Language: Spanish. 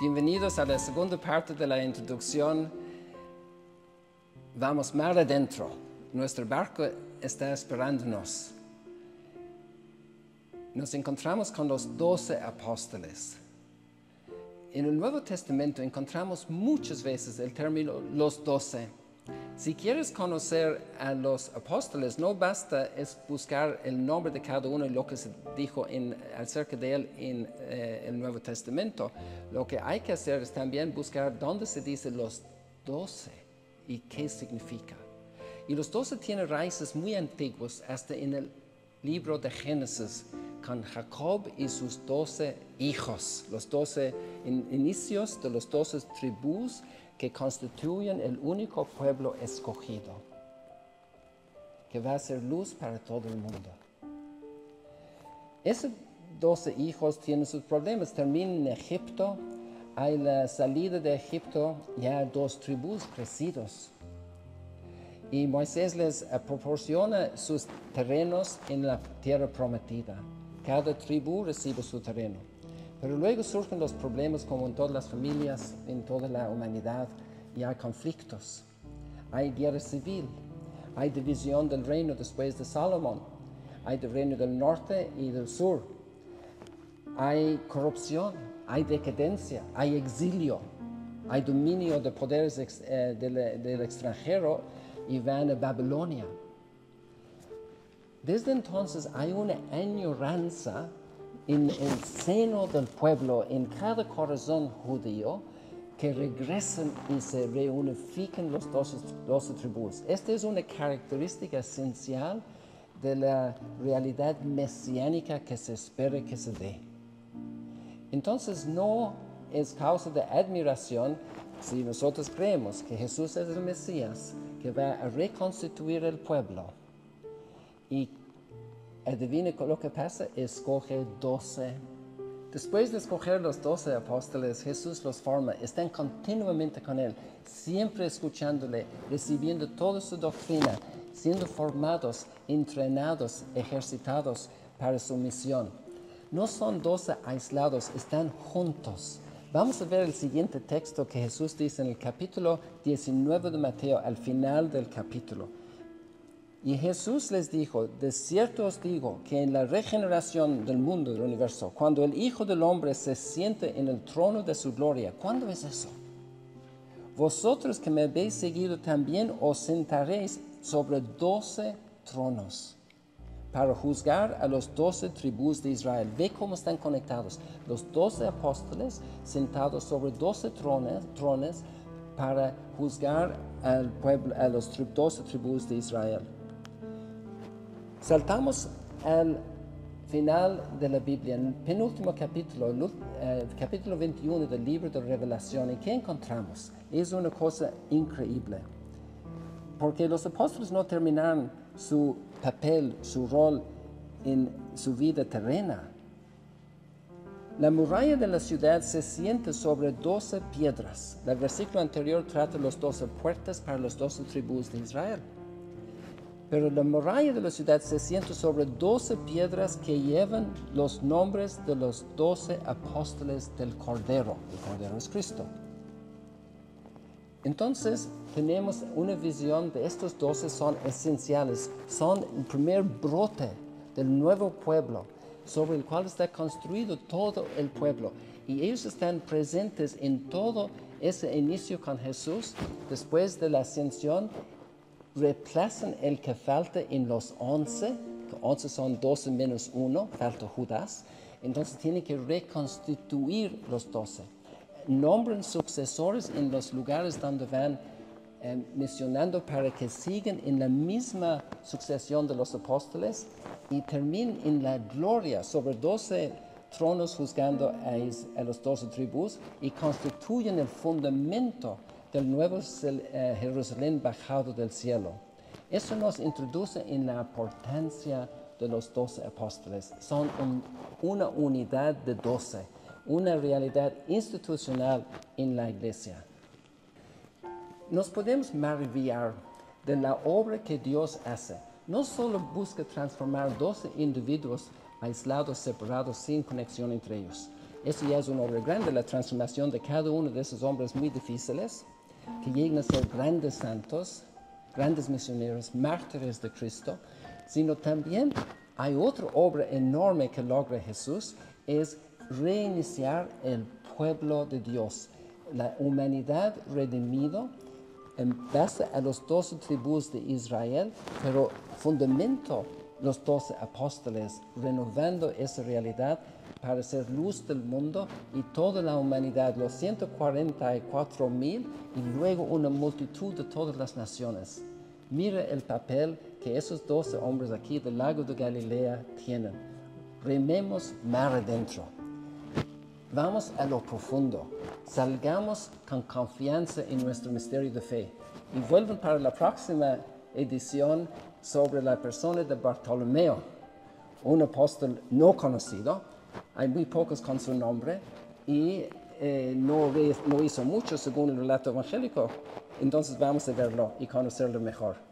Bienvenidos a la segunda parte de la introducción. Vamos mar adentro. Nuestro barco está esperándonos. Nos encontramos con los doce apóstoles. En el Nuevo Testamento encontramos muchas veces el término los doce. Si quieres conocer a los apóstoles, no basta es buscar el nombre de cada uno y lo que se dijo en, acerca de él en eh, el Nuevo Testamento. Lo que hay que hacer es también buscar dónde se dice los doce y qué significa. Y los doce tienen raíces muy antiguas, hasta en el libro de Génesis, con Jacob y sus doce hijos, los doce inicios de los doce tribus que constituyen el único pueblo escogido, que va a ser luz para todo el mundo. Esos doce hijos tienen sus problemas, terminan en Egipto, hay la salida de Egipto, ya dos tribus crecidos. Y Moisés les proporciona sus terrenos en la tierra prometida. Cada tribu recibe su terreno. Pero luego surgen los problemas como en todas las familias, en toda la humanidad, y hay conflictos. Hay guerra civil, hay división del reino después de Salomón, hay del reino del norte y del sur, hay corrupción, hay decadencia, hay exilio, hay dominio de poderes eh, del, del extranjero y van a Babilonia. Desde entonces hay una añoranza en el seno del pueblo, en cada corazón judío, que regresen y se reunifiquen los dos tribus. Esta es una característica esencial de la realidad mesiánica que se espera que se dé. Entonces no es causa de admiración si nosotros creemos que Jesús es el Mesías, que va a reconstituir el pueblo. Y adivine lo que pasa, escoge doce. Después de escoger los doce apóstoles, Jesús los forma, están continuamente con Él, siempre escuchándole, recibiendo toda su doctrina, siendo formados, entrenados, ejercitados para su misión. No son doce aislados, están juntos. Vamos a ver el siguiente texto que Jesús dice en el capítulo 19 de Mateo, al final del capítulo. Y Jesús les dijo, de cierto os digo que en la regeneración del mundo, del universo, cuando el Hijo del Hombre se siente en el trono de su gloria, ¿cuándo es eso? Vosotros que me habéis seguido también os sentaréis sobre doce tronos para juzgar a los doce tribus de Israel. Ve cómo están conectados. Los doce apóstoles sentados sobre doce trones, trones para juzgar al pueblo, a los doce tribus de Israel. Saltamos al final de la Biblia, en el penúltimo capítulo, el eh, capítulo 21 del libro de Revelación. ¿Y qué encontramos? Es una cosa increíble. Porque los apóstoles no terminaron su papel, su rol en su vida terrena. La muralla de la ciudad se siente sobre doce piedras. El versículo anterior trata los doce puertas para los doce tribus de Israel. Pero la muralla de la ciudad se siente sobre doce piedras que llevan los nombres de los doce apóstoles del Cordero. El Cordero es Cristo. Entonces tenemos una visión de estos doce son esenciales, son el primer brote del nuevo pueblo sobre el cual está construido todo el pueblo. Y ellos están presentes en todo ese inicio con Jesús. Después de la ascensión, reemplazan el que falta en los once, que once son doce menos uno, falta Judas. Entonces tienen que reconstituir los doce nombran sucesores en los lugares donde van eh, mencionando para que sigan en la misma sucesión de los apóstoles y terminen en la gloria sobre doce tronos juzgando a, los doce tribus y constituyen el fundamento del nuevo eh, Jerusalén bajado del cielo. Eso nos introduce en la importancia de los doce apóstoles. Son una unidad de doce una realidad institucional en la iglesia. Nos podemos maravillar de la obra que Dios hace. No solo busca transformar 12 individuos aislados, separados, sin conexión entre ellos. Eso ya es una obra grande, la transformación de cada uno de esos hombres muy difíciles, que llegan a ser grandes santos, grandes misioneros, mártires de Cristo, sino también hay otra obra enorme que logra Jesús, es reiniciar el pueblo de Dios, la humanidad redimida en base a los doce tribus de Israel, pero fundamento los doce apóstoles, renovando esa realidad para ser luz del mundo y toda la humanidad, los 144 mil y luego una multitud de todas las naciones. Mira el papel que esos doce hombres aquí del lago de Galilea tienen. Rememos mar adentro. Vamos a lo profundo. Salgamos con confianza en nuestro misterio de fe. Y vuelven para la próxima edición sobre la persona de Bartolomeo, un apóstol no conocido. Hay muy pocos con su nombre y eh, no, no hizo mucho según el relato evangélico. Entonces vamos a verlo y conocerlo mejor.